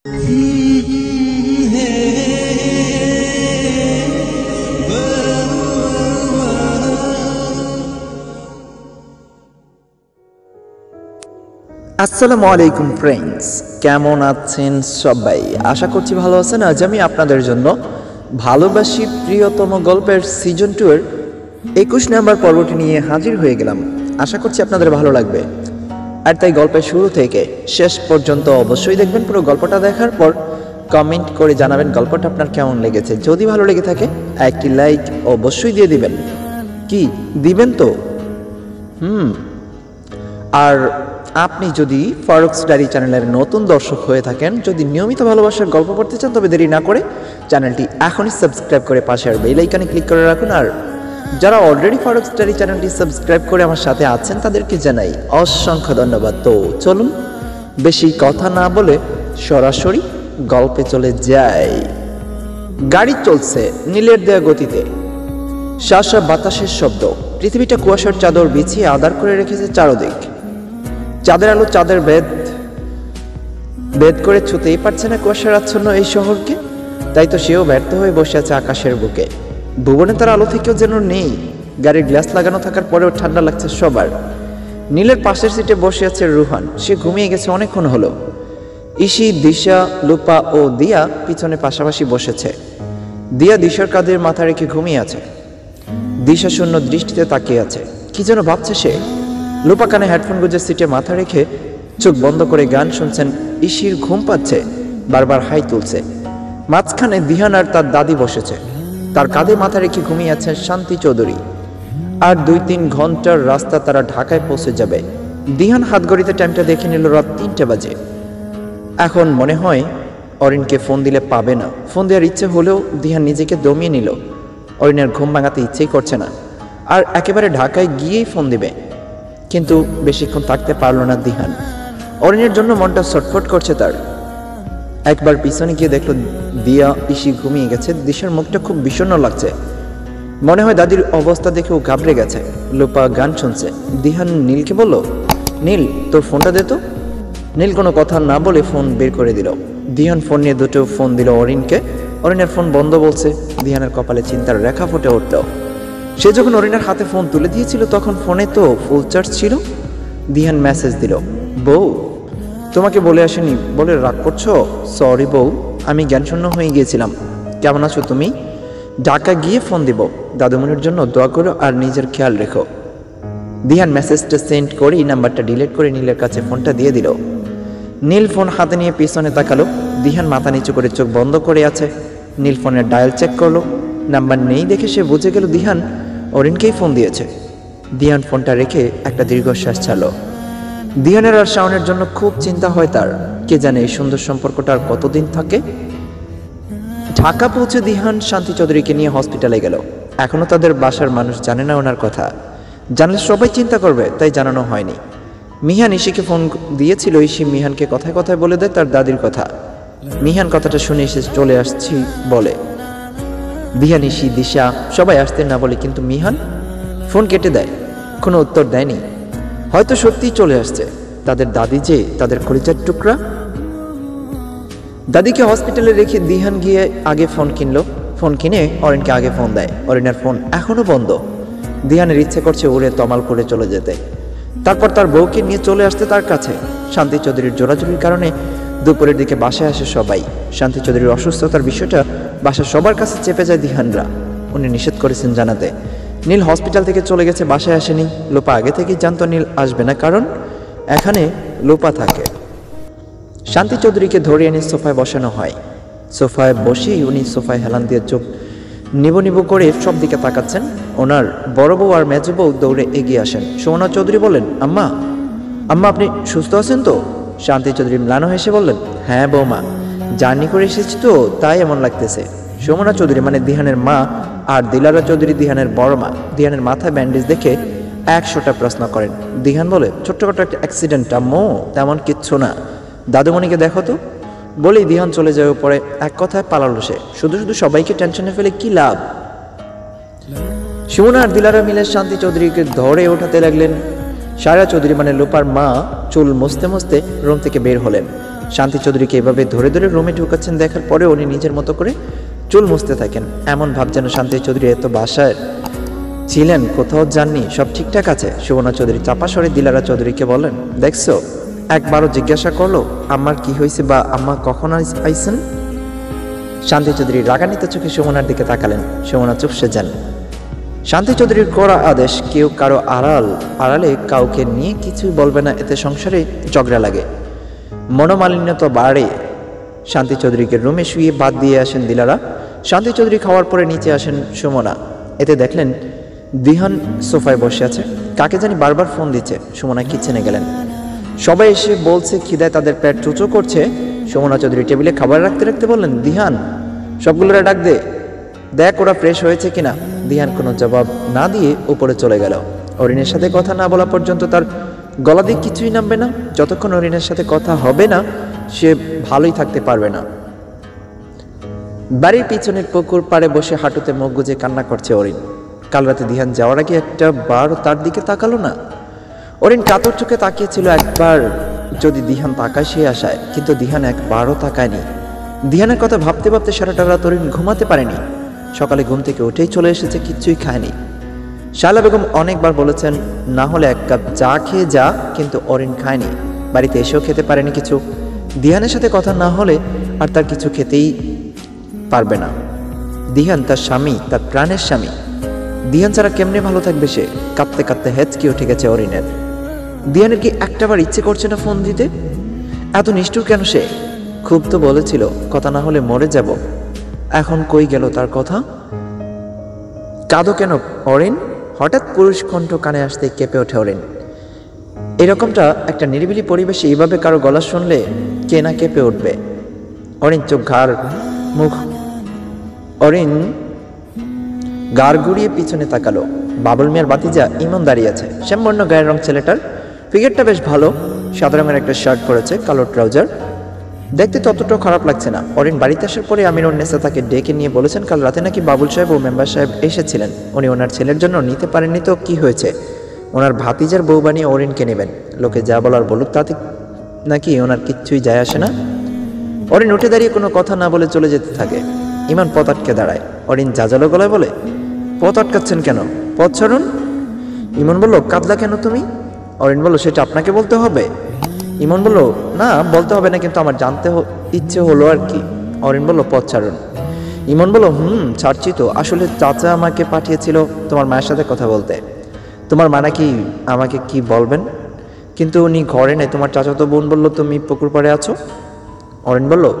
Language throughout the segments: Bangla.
আসসালামু আলাইকুম ফ্রেন্ডস কেমন আছেন সবাই? আশা করছি ভালো আছেন। আজ আমি আপনাদের জন্য ভালোবাসি প্রিয়তম গল্পের সিজন টু এর একুশ নাম্বার পর্বটি নিয়ে হাজির হয়ে গেলাম। আশা করছি আপনাদের ভালো লাগবে। আর তাই গল্পের শুরু থেকে শেষ পর্যন্ত অবশ্যই দেখবেন পুরো গল্পটা দেখার পর কমেন্ট করে জানাবেন গল্পটা আপনার কেমন লেগেছে। যদি ভালো লেগে থাকে, একটি লাইক অবশ্যই দিয়ে দিবেন। কি? দিবেন তো? হুম। আর আপনি যদি ফারুকস ডায়েরি চ্যানেলের নতুন দর্শক হয়ে থাকেন, যদি নিয়মিত ভালোবাসার গল্প পড়তে চান, তবে দেরি না করে চ্যানেলটি এখনই সাবস্ক্রাইব করে পাশের বেল আইকনে ক্লিক করে রাখুন। আর যারা অলরেডি ফারুকস ডায়েরি চ্যানেলটি সাবস্ক্রাইব করে আমার সাথে আছেন, তাদেরকে জানাই অসংখ্য ধন্যবাদ। তো চলুন, বেশি কথা না বলে সরাসরি গল্পে চলে যাই। গাড়ি চলছে নীলের দেয়া গতিতে। শাসা বাতাসের শব্দ। পৃথিবীটা কুয়াশার চাদর বিছিয়ে আদার করে রেখেছে চারদিক। চাঁদের আলো, চাঁদের বেদ। বেদ করে ছুতেই পারছে না কুয়াশার আচ্ছন্ন এই শহরকে। তাই তো সেও ব্যর্থ হয়ে বসে আছে আকাশের বুকে। ভুবনে তার আলো থেকেও যেন নেই, গাড়ির গ্লাস লাগানো থাকার পরেও ঠান্ডা লাগছে সবার। নীলের পাশের সিটে বসে আছে রুহান, সে ঘুমিয়ে গেছে অনেকক্ষণ হলো। ইসি দিশা, লুপা ও দিয়া পিছনে পাশাপাশি বসেছে। দিয়া দিশার কাঁধের মাথা রেখে ঘুমিয়ে আছে। দিশা শূন্য দৃষ্টিতে তাকিয়ে আছে। কি যেন ভাবছে সে? লোপা কানে হেডফোন গুজে সিটে মাথা রেখে চোখ বন্ধ করে গান শুনছেন। ইসির ঘুম পাচ্ছে, বারবার হাই তুলছে। মাঝখানে দিহান আর তার দাদি বসেছে। তার কাঁধে মাথা রেখে ঘুমিয়ে আছেন শান্তি চৌধুরী। আর দুই তিন ঘণ্টার রাস্তা তারা ঢাকায় পৌঁছে যাবে। দিহান হাত গড়িতে টাইমটা দেখে নিল রাত তিনটে বাজে। এখন মনে হয় অরিনকে ফোন দিলে পাবে না। ফোন দেওয়ার ইচ্ছে হলেও দিহান নিজেকে দমিয়ে নিল। অরিনের ঘুম ভাঙাতে ইচ্ছেই করছে না। আর একেবারে ঢাকায় গিয়েই ফোন দিবে। কিন্তু বেশিক্ষণ থাকতে পারল না দিহান। অরিনের জন্য মনটা ছটফট করছে তার। একবার পিছনে গিয়ে দেখল দিয়া ইসি ঘুমিয়ে গেছে, দিশার মুখটা খুব বিষণ্ণ লাগছে। মনে হয় দাদির অবস্থা দেখে ও ঘাবড়ে গেছে। লোপা গান শুনছে। দিহান নীলকে বলল, নীল, তোর ফোনটা দে তো। নীল কোনো কথা না বলে ফোন বের করে দিল। দিহান ফোন নিয়ে দুটো ফোন দিল অরিনকে। অরিনের ফোন বন্ধ বলছে। দিহানের কপালে চিন্তার রেখা ফুটে উঠল। সে যখন অরিনের হাতে ফোন তুলে দিয়েছিল, তখন ফোনে তো ফুল চার্জ ছিল। দিহান মেসেজ দিল, বউ, তোমাকে বলে আসেনি, বলে রাগ করছ? সরি বউ। আমি জ্ঞানশূন্য হয়ে গিয়েছিলাম। কেমন আছো তুমি? ঢাকা গিয়ে ফোন দিব। দাদুমনির জন্য দোয়া করো আর নিজের খেয়াল রেখো। দিহান মেসেজটা সেন্ড করেই নাম্বারটা ডিলিট করে নীলের কাছে ফোনটা দিয়ে দিল। নীল ফোন হাতে নিয়ে পিছনে তাকালো। দিহান মাথা নিচু করে চোখ বন্ধ করে আছে। নীল ফোনের ডায়াল চেক করল। নাম্বার নেই দেখে সে বুঝে গেল দিহান অরিনকেই ফোন দিয়েছে। দিহান ফোনটা রেখে একটা দীর্ঘশ্বাস ছাড়লো। দিহানের আর শাওনের জন্য খুব চিন্তা হয় তার। কে জানে এই সুন্দর সম্পর্কটা আর কতদিন থাকে? ঢাকা পৌঁছে দিহান শান্তি চৌধুরীকে নিয়ে হসপিটালে গেল। এখনও তাদের বাসার মানুষ জানে না ওনার কথা। জানলে সবাই চিন্তা করবে, তাই জানানো হয়নি। মিহান ইসিকে ফোন দিয়েছিল ইসি মিহানকে কথায় কথায় বলে দেয় তার দাদির কথা। মিহান কথাটা শুনে এসে চলে আসছি বলে। দিহান ইসি দিশা সবাই আসতে না বলে কিন্তু মিহান ফোন কেটে দেয়। কোনো উত্তর দেয়নি। হয়তো সত্যিই চলে আসছে। তাদের দাদি যে তাদের খরিচার টুকরা? দাদিকে হসপিটালে রেখে দিহান গিয়ে আগে ফোন কিনলো। ফোন কিনে অরিনকে আগে ফোন দেয়। অরিনের ফোন এখনও বন্ধ। দিহানের ইচ্ছে করছে উড়ে তমাল করে চলে যেতে। তারপর তার বউকে নিয়ে চলে আসতে তার কাছে। শান্তি চৌধুরীর জোরাজুরির কারণে দুপুরের দিকে বাসায় আসে সবাই। শান্তি চৌধুরীর অসুস্থতার বিষয়টা বাসার সবার কাছে চেপে যায় দিহানরা। উনি নিষেধ করেছেন জানাতে। নীল হসপিটাল থেকে চলে গেছে, বাসায় আসেনি। লোপা আগে থেকেই জানতো নীল আসবে না, কারণ এখানে লোপা থাকে। শান্তি চৌধুরীকে ধরে এনে সোফায় বসানো হয়। সোফায় বসেই উনি সোফায় হেলান দিয়ে চোখ নিব নিব করে সব দিকে তাকাচ্ছেন। ওনার বড় বউ আর মেজ বউ দৌড়ে এগিয়ে আসেন। সোমনা চৌধুরী বললেন, আম্মা আম্মা, আপনি সুস্থ আছেন তো? শান্তি চৌধুরী ম্লানো হেসে বললেন হ্যাঁ বৌমা, জার্নি করে এসেছি তো, তাই এমন লাগতেছে। সোমনা চৌধুরী মানে দিহানের মা আর দিলারা চৌধুরী দিহানের বড় মা। দিহানের মাথায় ব্যান্ডেজ দেখে একশোটা প্রশ্ন করেন। দিহান বলে, ছোট্টখাটো একটা অ্যাক্সিডেন্ট আম্মু। তেমন কিচ্ছু না। দাদুমণিকে দেখো তো। বলেই দিহান চলে যাওয়ার পরে এক কথায় পালালো সে। শুধু শুধু সবাইকে টেনশনে ফেলে কি লাভ? সুমনা আর দিলারা মিলে শান্তি চৌধুরীকে ধরে ওঠাতে লাগলেন। সারা চৌধুরী মানে লোপার মা চুল মুছতে মুছতে রুম থেকে বের হলেন। শান্তি চৌধুরীকে এভাবে ধরে ধরে রুমে ঢুকাচ্ছেন দেখার পরে উনি নিজের মতো করে চুল মুছতে থাকেন। এমন ভাব যেন শান্তি চৌধুরী এত বাসায় ছিলেন, কোথাও যাননি। সব ঠিকঠাক আছে? সুবর্ণা চৌধুরী চাপা সরে দিলারা চৌধুরীকে বলেন, দেখছ, একবারও জিজ্ঞাসা করল, আমার কি হয়েছে বা আম্মা কখন আইসেন? শান্তি চৌধুরী রাগান্বিত চোখে সুমনার দিকে তাকালেন। সুমনা চুপসে যান। শান্তি চৌধুরীর করা আদেশ, কেউ কারও আড়াল আড়ালে কাউকে নিয়ে কিছুই বলবে না, এতে সংসারে ঝগড়া লাগে। মনোমালিন্য তো বাড়ে। শান্তি চৌধুরীকে রুমে শুয়ে বাদ দিয়ে আসেন দিলারা। শান্তি চৌধুরী খাওয়ার পরে নিচে আসেন সুমনা। এতে দেখলেন, দিহান সোফায় বসে আছে। কাকে জানি বারবার ফোন দিচ্ছে, সুমনা কিচেনে গেলেন। সবাই এসে বলছে, খিদায় তাদের পেট চুচো করছে। সুমনা চৌধুরী টেবিলে খাবার রাখতে রাখতে বললেন, দিহান, সবগুলোরা ডাক দে। দেখ ওরা ফ্রেশ হয়েছে কিনা। দিহান কোনো জবাব না দিয়ে উপরে চলে গেল। অরিনের সাথে কথা না বলা পর্যন্ত তার গলা দিয়ে কিছুই নামবে না। যতক্ষণ অরিনের সাথে কথা হবে না, সে ভালোই থাকতে পারবে না। বাড়ির পিছনের পুকুর পাড়ে বসে হাঁটুতে মুখ গুজে কান্না করছে অরিন। কাল রাতে দিহান যাওয়ার আগে একটা বার তার দিকে তাকালো না। অরিন কাতর চোখে তাকিয়েছিল একবার যদি দিহান তাকায় সে আশায়, কিন্তু দিহান একবারও তাকায়নি। দিহানের কথা ভাবতে ভাবতে সারাটা রাত অরিন ঘুমাতে পারেনি। সকালে ঘুম থেকে উঠেই চলে এসেছে, কিচ্ছুই খায়নি। শালা বেগম অনেকবার বলেছেন, না হলে এক কাপ চা খেয়ে যা, কিন্তু অরিন খায়নি। বাড়িতে এসেও খেতে পারেনি কিছু। দিহানের সাথে কথা না হলে আর তার কিছু খেতেই পারবে না। দিহান তার স্বামী, তার প্রাণের স্বামী। দিহান ছাড়া কেমনে ভালো থাকবে সে? কাঁপতে কাঁদতে হেঁচকি উঠে গেছে অরিনের। দিহানের কি একটাবার ইচ্ছে করছে না ফোন দিতে? এত নিষ্ঠুর কেন সে? খুব তো বলেছিল, কথা না হলে মরে যাব। এখন কই গেল তার কথা? কাঁদো কেন অরিন? হঠাৎ পুরুষ কণ্ঠ কানে আসতে কেঁপে ওঠে অরিন। এরকমটা একটা নিরিবিলি পরিবেশে এইভাবে কারও গলা শুনলে কে না কেঁপে উঠবে? অরিন চোখ ঘাড় মুখ অরিন গার গুড়িয়ে পিছনে তাকালো। বাবুল মিয়ার বাতিজা ইমন দাঁড়িয়ে আছে। শ্যামবর্ণ গায়ের রং ছেলেটার। ফিগারটা বেশ ভালো। সাদা রঙের একটা শার্ট পরেছে, কালো ট্রাউজার। দেখতে ততটাও খারাপ লাগছে না। অরিন বাড়িতে আসার পরে আমির নেসা তাকে ডেকে নিয়ে বলেছেন, কাল রাতে নাকি বাবুল সাহেব ও মেম্বার সাহেব এসেছিলেন। উনি ওনার ছেলের জন্য নিতে পারেননি তো কি হয়েছে? ওনার ভাতিজার বউ বানিয়ে অরিনকে নেবেন। লোকে যা বলার বলুক, তাতে নাকি ওনার কিচ্ছুই যায় আসে না। অরিন উঠে দাঁড়িয়ে কোনো কথা না বলে চলে যেতে থাকে। ইমান পথ আটকে দাঁড়ায়। অরিন জাজালো গলায় বলে পথ আটকাচ্ছেন কেন? পথ ছাড়ুন। ইমন বলল, কাঁদলা কেন তুমি? অরিন বলল, সেটা আপনাকে বলতে হবে। ইমন বলল, না, বলতে হবে না, কিন্তু আমার জানতে ইচ্ছে হলো আর কি। অরিন বলল, পথ ছাড়ুন। ইমন বলল, হুম, ছাড়ছি তো। আসলে চাচা আমাকে পাঠিয়েছিল তোমার মায়ের সাথে কথা বলতে। তোমার মা নাকি আমাকে কি বলবেন? কিন্তু উনি ঘরে নেই। তোমার চাচাতো বোন বলল, তুমি পুকুর পাড়ে আছো? অরেন বলল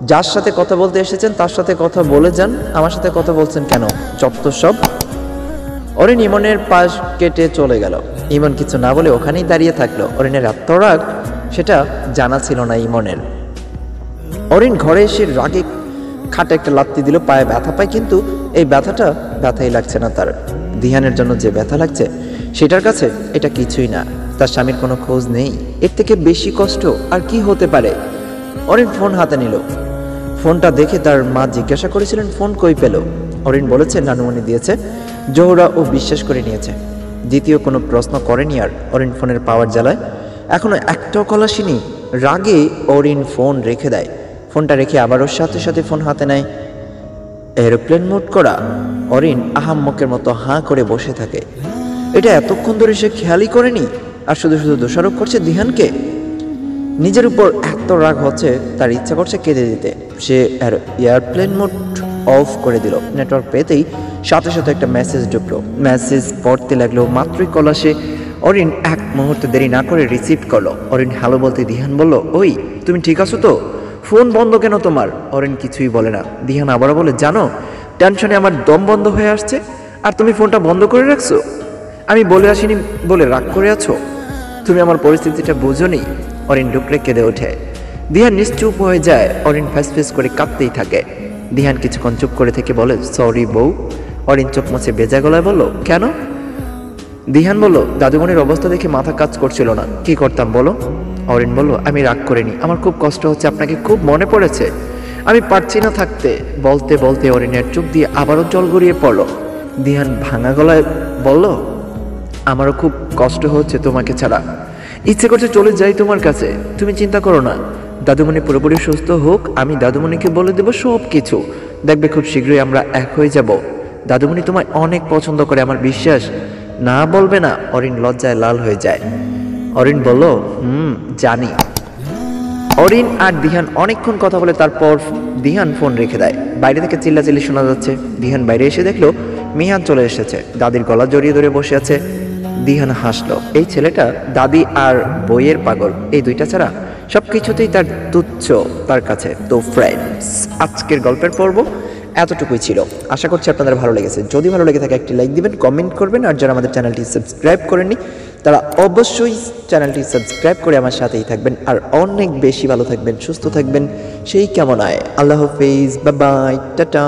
যার সাথে কথা বলতে এসেছেন, তার সাথে কথা বলে যান। আমার সাথে কথা বলছেন কেন? চপ্ত সব। অরিন ইমনের পাশ কেটে চলে গেল। ইমন কিছু না বলে ওখানেই দাঁড়িয়ে থাকল। অরিনের আত্মরাগ, সেটা জানা ছিল না ইমনের। অরিন ঘরে এসে রাগে খাটে একটা লাত্তি দিল, পায়ে ব্যথা পায়, কিন্তু এই ব্যথাটা ব্যথাই লাগছে না তার। দিহানের জন্য যে ব্যথা লাগছে, সেটার কাছে এটা কিছুই না। তার স্বামীর কোনো খোঁজ নেই। এর থেকে বেশি কষ্ট আর কি হতে পারে? অরিন ফোন হাতে নিল। ফোনটা দেখে তার মা জিজ্ঞাসা করেছিলেন, ফোন কই পেল? অরিন বলেছে, নানুমণি দিয়েছে। জোহরা ও বিশ্বাস করে নিয়েছে। দ্বিতীয় কোনো প্রশ্ন করেনি আর অরিন ফোনের পাওয়ার জ্বালায়। এখনও একটাও কল আসেনি। রাগে অরিন ফোন রেখে দেয়। ফোনটা রেখে আবার ওর সাথে সাথে ফোন হাতে নেয়। এরোপ্লেন মোট করা। অরিন আহাম্মকের মতো হাঁ করে বসে থাকে। এটা এতক্ষণ ধরে সে খেয়ালই করেনি? আর শুধু শুধু দোষারোপ করছে দিহানকে? নিজের উপর এত রাগ হচ্ছে, তার ইচ্ছা করছে কেঁদে দিতে। সে এয়ারপ্লেন মোড অফ করে দিল। নেটওয়ার্ক পেতেই সাথে সাথে একটা মেসেজ ঢুকলো। মেসেজ পড়তে লাগল, মাত্রই কল আসে। অরিন এক মুহূর্তে দেরি না করে রিসিভ করল। অরিন হ্যালো বলতে দিহান বলল, ওই, তুমি ঠিক আছো তো? ফোন বন্ধ কেন তোমার? অরিন কিছুই বলে না। দিহান আবারও বলে, জানো টেনশনে আমার দম বন্ধ হয়ে আসছে। আর তুমি ফোনটা বন্ধ করে রাখছো? আমি বলে আসিনি, বলে রাগ করে আছো? তুমি আমার পরিস্থিতিটা বোঝোনি। অরিন ডুকরে কেঁদে ওঠে। দিহান নিশ্চুপ হয়ে যায়, অরিন ফ্যাস ফ্যাস করে কাঁদতেই থাকে। দিহান কিছুক্ষণ চুপ করে থেকে বলে, সরি বউ। অরিন চোখ মুছে বেজা গলায় বলল, কেন? দিহান বলল, দাদুমণির অবস্থা দেখে মাথা কাজ করছিল না। কি করতাম বলো? অরিন বলল, আমি রাগ করিনি। আমার খুব কষ্ট হচ্ছে, আপনাকে খুব মনে পড়েছে। আমি পারছি না থাকতে। বলতে বলতে অরিনের চোখ দিয়ে আবারও জল গড়িয়ে পড়ল। দিহান ভাঙা গলায় বলল, আমারও খুব কষ্ট হচ্ছে তোমাকে ছাড়া। ইচ্ছে করছে চলে যাই তোমার কাছে। তুমি চিন্তা করো না। দাদুমণি পুরোপুরি সুস্থ হোক, আমি দাদুমণিকে বলে দেব সব কিছু দেখবে খুব শীঘ্রই আমরা এক হয়ে যাব। দাদুমণি তোমায় অনেক পছন্দ করে আমার বিশ্বাস। না বলবে না, অরিন লজ্জায় লাল হয়ে যায়। অরিন বলল, হুম, জানি। অরিন আর দিহান অনেকক্ষণ কথা বলে তারপর দিহান ফোন রেখে দেয়। বাইরে থেকে চিল্লাচিল্লি শোনা যাচ্ছে। দিহান বাইরে এসে দেখল মিহান চলে এসেছে। দাদির গলা জড়িয়ে ধরে বসে আছে। দিহান হাসলো। এই ছেলেটা দাদি আর বইয়ের পাগল, এই দুইটা ছাড়া সব কিছুতেই তার তুচ্ছ, তার কাছে তো ফ্রেন্ডস আজকের গল্পের পর্ব এতটুকুই ছিল। আশা করছি আপনাদের ভালো লেগেছে। যদি ভালো লেগে থাকে, একটি লাইক দিবেন কমেন্ট করবেন, আর যারা আমাদের চ্যানেলটি সাবস্ক্রাইব করেননি, তারা অবশ্যই চ্যানেলটি সাবস্ক্রাইব করে আমার সাথেই থাকবেন। আর অনেক বেশি ভালো থাকবেন, সুস্থ থাকবেন। সেই কেমন আয় আল্লাহ হাফিজ বাই টাটা।